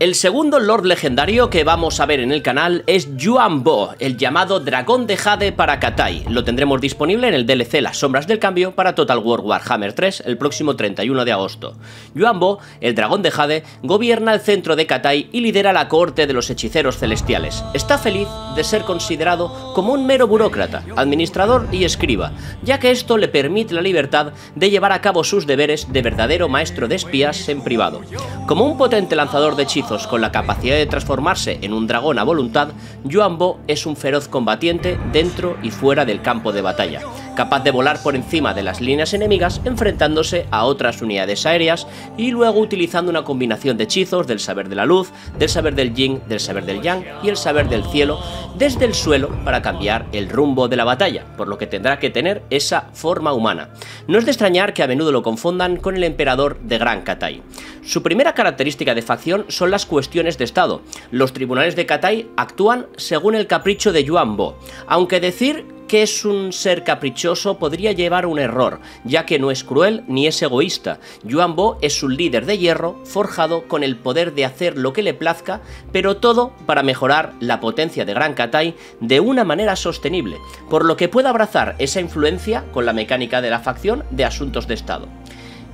El segundo Lord legendario que vamos a ver en el canal es Yuan Bo, el llamado Dragón de Jade para Katai. Lo tendremos disponible en el DLC Las Sombras del Cambio para Total War Warhammer 3 el próximo 31 de agosto. Yuan Bo, el Dragón de Jade, gobierna el centro de Katai y lidera la corte de los hechiceros celestiales. Está feliz de ser considerado como un mero burócrata, administrador y escriba, ya que esto le permite la libertad de llevar a cabo sus deberes de verdadero maestro de espías en privado. Como un potente lanzador de hechizos con la capacidad de transformarse en un dragón a voluntad, Yuan Bo es un feroz combatiente dentro y fuera del campo de batalla, capaz de volar por encima de las líneas enemigas enfrentándose a otras unidades aéreas y luego utilizando una combinación de hechizos del saber de la luz, del saber del yin, del saber del yang y el saber del cielo desde el suelo para cambiar el rumbo de la batalla, por lo que tendrá que tener esa forma humana. No es de extrañar que a menudo lo confundan con el emperador de Gran Katai. Su primera característica de facción son las cuestiones de Estado. Los tribunales de Katai actúan según el capricho de Yuan Bo, aunque decir que es un ser caprichoso podría llevar un error, ya que no es cruel ni es egoísta. Yuan Bo es un líder de hierro forjado con el poder de hacer lo que le plazca, pero todo para mejorar la potencia de Gran Katai de una manera sostenible, por lo que puede abrazar esa influencia con la mecánica de la facción de asuntos de Estado.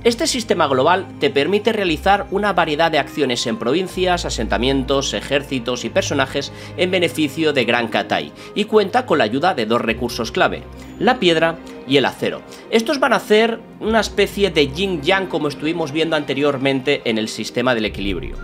Este sistema global te permite realizar una variedad de acciones en provincias, asentamientos, ejércitos y personajes en beneficio de Gran Katai, y cuenta con la ayuda de dos recursos clave, la piedra y el acero. Estos van a hacer una especie de yin-yang como estuvimos viendo anteriormente en el sistema del equilibrio.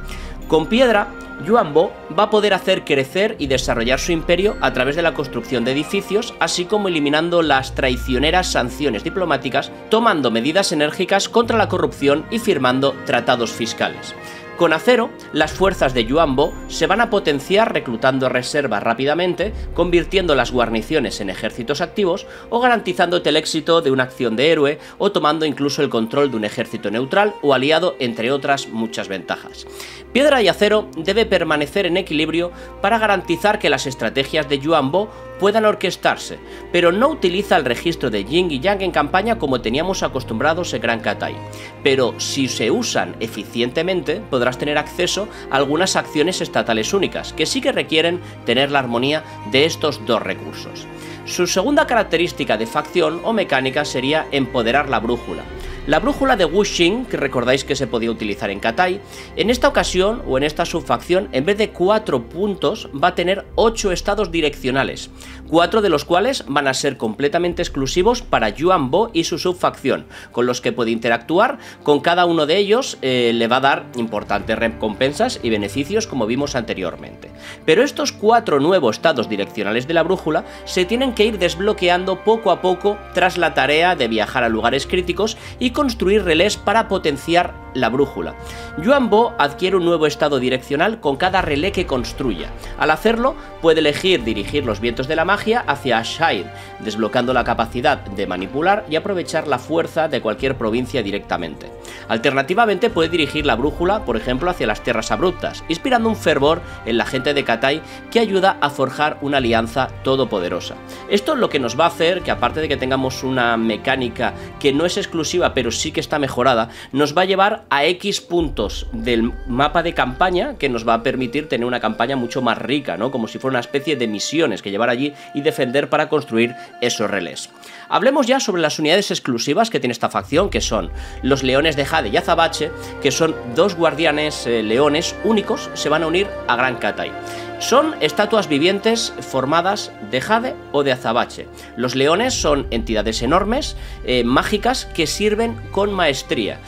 Con piedra Yuan Bo va a poder hacer crecer y desarrollar su imperio a través de la construcción de edificios, así como eliminando las traicioneras sanciones diplomáticas, tomando medidas enérgicas contra la corrupción y firmando tratados fiscales. Con acero, las fuerzas de Yuan Bo se van a potenciar reclutando reservas rápidamente, convirtiendo las guarniciones en ejércitos activos o garantizándote el éxito de una acción de héroe o tomando incluso el control de un ejército neutral o aliado, entre otras muchas ventajas. Piedra y acero debe permanecer en equilibrio para garantizar que las estrategias de Yuan Bo puedan orquestarse, pero no utiliza el registro de Yin y Yang en campaña como teníamos acostumbrados en Gran Katai. Pero si se usan eficientemente, podrás tener acceso a algunas acciones estatales únicas, que sí que requieren tener la armonía de estos dos recursos. Su segunda característica de facción o mecánica sería empoderar la brújula. La brújula de Wuxing, que recordáis que se podía utilizar en Katai, en esta ocasión o en esta subfacción, en vez de 4 puntos, va a tener 8 estados direccionales, 4 de los cuales van a ser completamente exclusivos para Yuan Bo y su subfacción, con los que puede interactuar, con cada uno de ellos eh, le va a dar importantes recompensas y beneficios como vimos anteriormente. Pero estos 4 nuevos estados direccionales de la brújula se tienen que ir desbloqueando poco a poco tras la tarea de viajar a lugares críticos y construir relés para potenciar la brújula. Yuan Bo adquiere un nuevo estado direccional con cada relé que construya. Al hacerlo, puede elegir dirigir los vientos de la magia hacia Ashire, desbloqueando la capacidad de manipular y aprovechar la fuerza de cualquier provincia directamente. Alternativamente, puede dirigir la brújula, por ejemplo, hacia las tierras abruptas, inspirando un fervor en la gente de Katai que ayuda a forjar una alianza todopoderosa. Esto es lo que nos va a hacer que, aparte de que tengamos una mecánica que no es exclusiva, pero sí que está mejorada, nos va a llevar a X puntos del mapa de campaña que nos va a permitir tener una campaña mucho más rica, ¿no? Como si fuera una especie de misiones que llevar allí y defender para construir esos relés. Hablemos ya sobre las unidades exclusivas que tiene esta facción, que son los leones de Jade y Azabache, que son dos guardianes eh, leones únicos, se van a unir a Gran Katai. Son estatuas vivientes formadas de jade o de azabache. Los leones son entidades enormes, eh, mágicas, que sirven con maestría.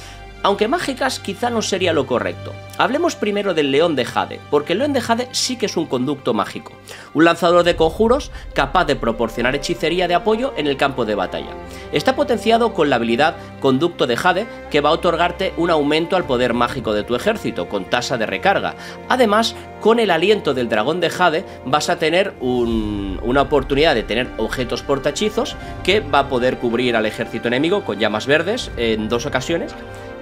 Aunque mágicas quizá no sería lo correcto. Hablemos primero del león de Jade, porque el león de Jade sí que es un conducto mágico, un lanzador de conjuros capaz de proporcionar hechicería de apoyo en el campo de batalla. Está potenciado con la habilidad Conducto de Jade, que va a otorgarte un aumento al poder mágico de tu ejército, con tasa de recarga. Además, con el aliento del dragón de Jade vas a tener una oportunidad de tener objetos portachizos que va a poder cubrir al ejército enemigo con llamas verdes en dos ocasiones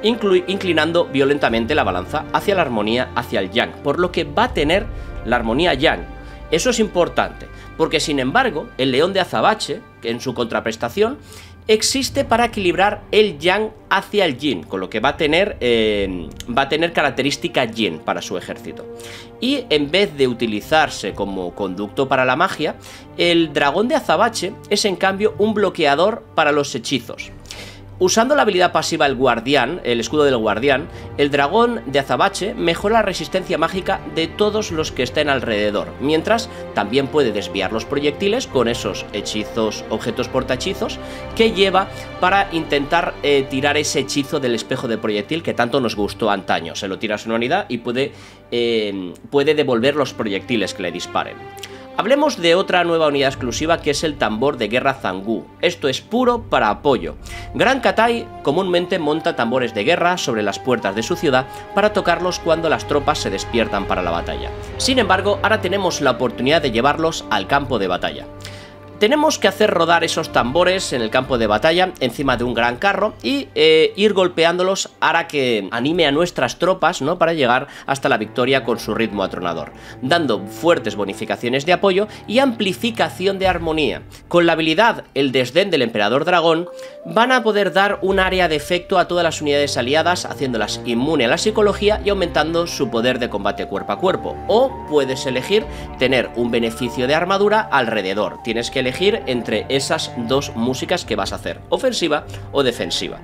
inclinando violentamente la balanza hacia la armonía, hacia el yang, por lo que va a tener la armonía yang. Eso es importante, porque sin embargo, el león de azabache, en su contraprestación, existe para equilibrar el yang hacia el yin, con lo que va a tener, eh, va a tener característica yin para su ejército. Y en vez de utilizarse como conducto para la magia, el dragón de azabache es en cambio un bloqueador para los hechizos. Usando la habilidad pasiva el guardián, el escudo del guardián, el dragón de azabache mejora la resistencia mágica de todos los que estén alrededor, mientras también puede desviar los proyectiles con esos hechizos, objetos portachizos que lleva para intentar eh, tirar ese hechizo del espejo de proyectil que tanto nos gustó antaño. Se lo tira a su unidad y puede, eh, puede devolver los proyectiles que le disparen. Hablemos de otra nueva unidad exclusiva que es el tambor de guerra Zangu. Esto es puro para apoyo. Gran Katai comúnmente monta tambores de guerra sobre las puertas de su ciudad para tocarlos cuando las tropas se despiertan para la batalla. Sin embargo, ahora tenemos la oportunidad de llevarlos al campo de batalla. Tenemos que hacer rodar esos tambores en el campo de batalla encima de un gran carro y eh, ir golpeándolos hará que anime a nuestras tropas ¿no? para llegar hasta la victoria con su ritmo atronador, dando fuertes bonificaciones de apoyo y amplificación de armonía. Con la habilidad El desdén del emperador dragón van a poder dar un área de efecto a todas las unidades aliadas haciéndolas inmune a la psicología y aumentando su poder de combate cuerpo a cuerpo. O puedes elegir tener un beneficio de armadura alrededor. Tienes que elegir entre esas dos músicas que vas a hacer, ofensiva o defensiva.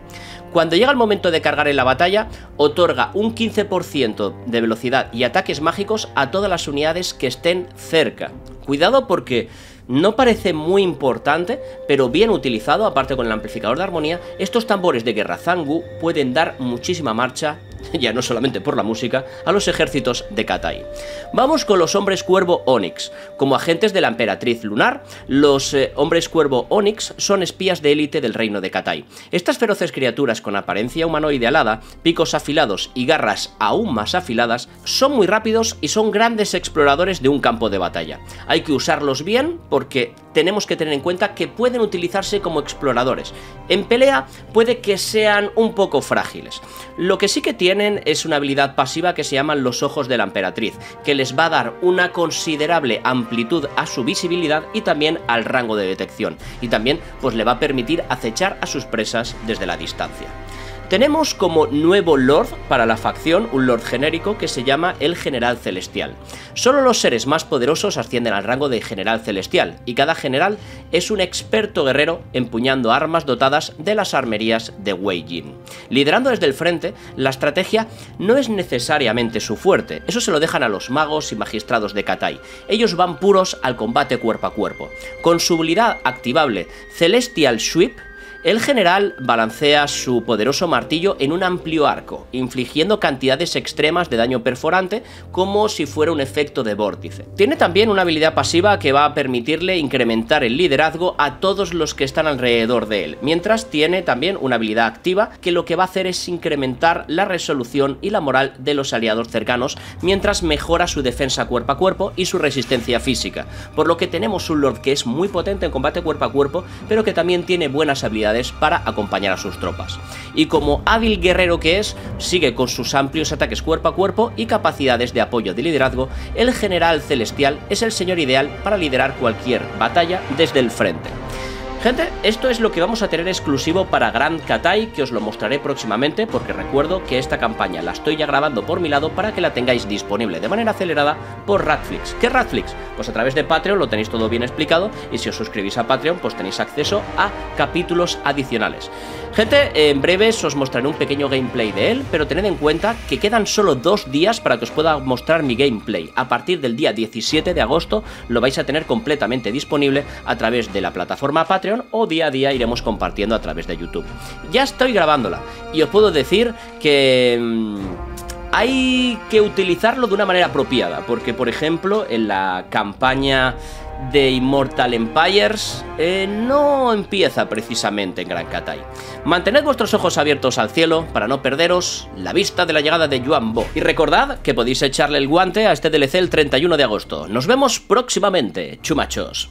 Cuando llega el momento de cargar en la batalla, otorga un 15% de velocidad y ataques mágicos a todas las unidades que estén cerca. Cuidado porque no parece muy importante, pero bien utilizado, aparte con el amplificador de armonía, estos tambores de guerra Zangu pueden dar muchísima marcha ya no solamente por la música, a los ejércitos de Katai. Vamos con los hombres cuervo Onyx. Como agentes de la emperatriz lunar, los eh, hombres cuervo Onyx son espías de élite del reino de Katai. Estas feroces criaturas con apariencia humanoide alada, picos afilados y garras aún más afiladas, son muy rápidos y son grandes exploradores de un campo de batalla. Hay que usarlos bien porque tenemos que tener en cuenta que pueden utilizarse como exploradores. En pelea puede que sean un poco frágiles. Lo que sí que tiene es una habilidad pasiva que se llaman los ojos de la emperatriz, que les va a dar una considerable amplitud a su visibilidad y también al rango de detección, y también pues le va a permitir acechar a sus presas desde la distancia. Tenemos como nuevo Lord para la facción un Lord genérico que se llama el General Celestial. Solo los seres más poderosos ascienden al rango de General Celestial, y cada general es un experto guerrero empuñando armas dotadas de las armerías de Wei Jin. Liderando desde el frente, la estrategia no es necesariamente su fuerte, eso se lo dejan a los magos y magistrados de Katai. Ellos van puros al combate cuerpo a cuerpo. Con su habilidad activable Celestial Sweep, el general balancea su poderoso martillo en un amplio arco, infligiendo cantidades extremas de daño perforante como si fuera un efecto de vórtice. Tiene también una habilidad pasiva que va a permitirle incrementar el liderazgo a todos los que están alrededor de él, mientras tiene también una habilidad activa que lo que va a hacer es incrementar la resolución y la moral de los aliados cercanos mientras mejora su defensa cuerpo a cuerpo y su resistencia física, por lo que tenemos un Lord que es muy potente en combate cuerpo a cuerpo, pero que también tiene buenas habilidades para acompañar a sus tropas. Y como hábil guerrero que es, sigue con sus amplios ataques cuerpo a cuerpo y capacidades de apoyo de liderazgo, el general celestial es el señor ideal para liderar cualquier batalla desde el frente. Gente, esto es lo que vamos a tener exclusivo para Grand Katai, que os lo mostraré próximamente, porque recuerdo que esta campaña la estoy ya grabando por mi lado para que la tengáis disponible de manera acelerada por Radflix. ¿Qué Radflix? Pues a través de Patreon lo tenéis todo bien explicado, y si os suscribís a Patreon, pues tenéis acceso a capítulos adicionales. Gente, en breves os mostraré un pequeño gameplay de él, pero tened en cuenta que quedan solo dos días para que os pueda mostrar mi gameplay. A partir del día 17 de agosto lo vais a tener completamente disponible a través de la plataforma Patreon o día a día iremos compartiendo a través de YouTube. Ya estoy grabándola y os puedo decir que... Hay que utilizarlo de una manera apropiada, porque por ejemplo en la campaña de Immortal Empires eh, no empieza precisamente en Gran Katai. Mantened vuestros ojos abiertos al cielo para no perderos la vista de la llegada de Yuan Bo. Y recordad que podéis echarle el guante a este DLC el 31 de agosto. Nos vemos próximamente, chumachos.